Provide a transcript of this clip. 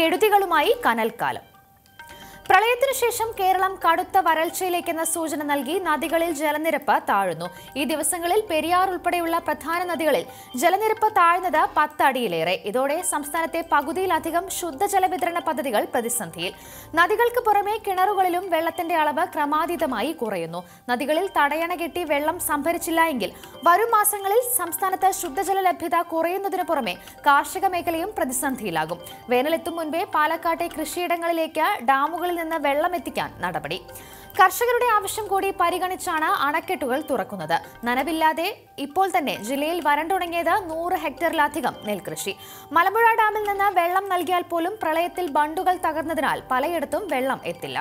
കെടുതികളുമായി കനൽക്കാലം. പ്രളയത്തിനു ശേഷം കേരളം കടുത്ത വരൾച്ചയിലേക്കെന്ന സൂചന നൽകി നദികളിൽ ജലനിരപ്പ് താഴുന്നു. ഈ ദിവസങ്ങളിൽ പെരിയാർ ഉൾപ്പെടെയുള്ള പ്രധാന നദികളിൽ ജലനിരപ്പ് താഴ്ന്നത് പത്തടിയിലേറെ. ഇതോടെ സംസ്ഥാനത്തെ പകുതിയിലധികം ശുദ്ധജല വിതരണ പദ്ധതികൾ പ്രതിസന്ധിയിൽ. നദികൾക്ക് പുറമെ കിണറുകളിലും വെള്ളത്തിന്റെ അളവ് ക്രമാതീതമായി കുറയുന്നു. നദികളിൽ തടയണ കെട്ടി വെള്ളം സംഭരിച്ചില്ല എങ്കിൽ വരും മാസങ്ങളിൽ സംസ്ഥാനത്ത് ശുദ്ധജല ലഭ്യത കുറയുന്നതിനു പുറമെ കാർഷിക മേഖലയും പ്രതിസന്ധിയിലാകും. വേനലെത്തും മുൻപേ പാലക്കാട്ടെ കൃഷിയിടങ്ങളിലേക്ക് ഡാമുകളിൽ നിന്ന് വെള്ളം എത്തിക്കാൻ നടപടി. കർഷകരുടെ ആവശ്യം കൂടി പരിഗണിച്ചാണ് അണക്കെട്ടുകൾ തുറക്കുന്നത്. നനവില്ലാതെ ഇപ്പോൾ തന്നെ ജില്ലയിൽ വരണ്ടുണങ്ങിയത് നൂറ് ഹെക്ടറിലധികം നെൽകൃഷി. മലമ്പുഴ ഡാമിൽ നിന്ന് വെള്ളം നൽകിയാൽ പോലും പ്രളയത്തിൽ ബണ്ടുകൾ തകർന്നതിനാൽ പലയിടത്തും വെള്ളം എത്തില്ല.